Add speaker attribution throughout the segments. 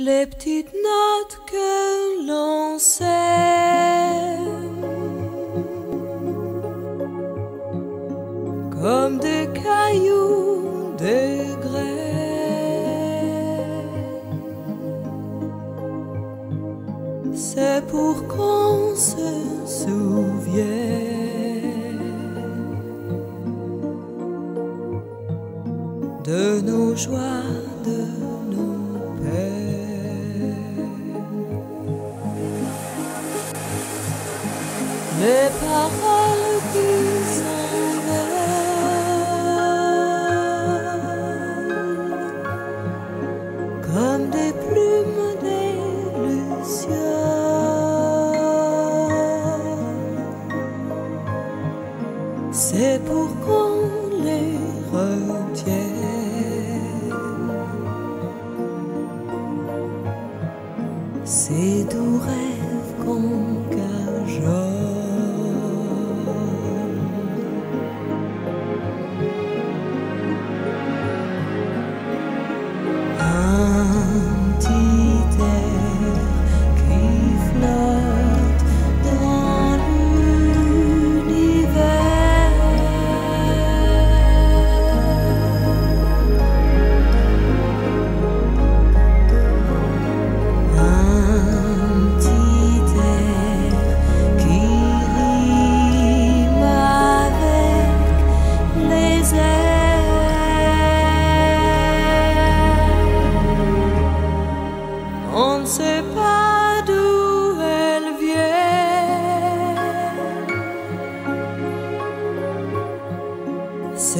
Speaker 1: Les petites notes que l'on sait. Comme des cailloux, des C'est pour qu'on se souvienne de nos joies, Ces doux rêves qu'on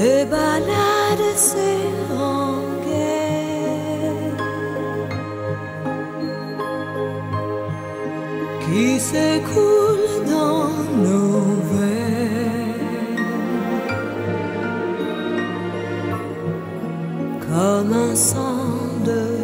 Speaker 1: Ces balades, ces rengaines qui s'écoulent dans nos veines comme un sang de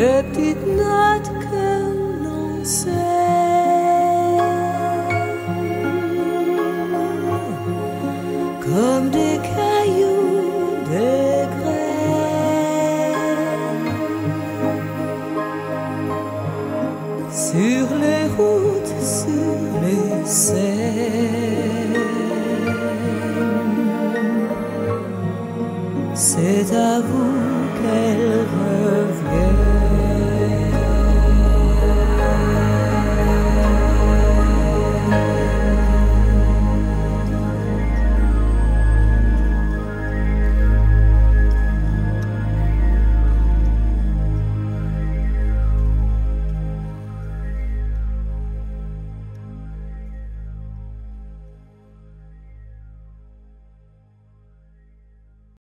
Speaker 1: Les petites notes que l'on sait comme des cailloux, des graines sur les routes, sur les scènes. C'est à vous qu'elle revient.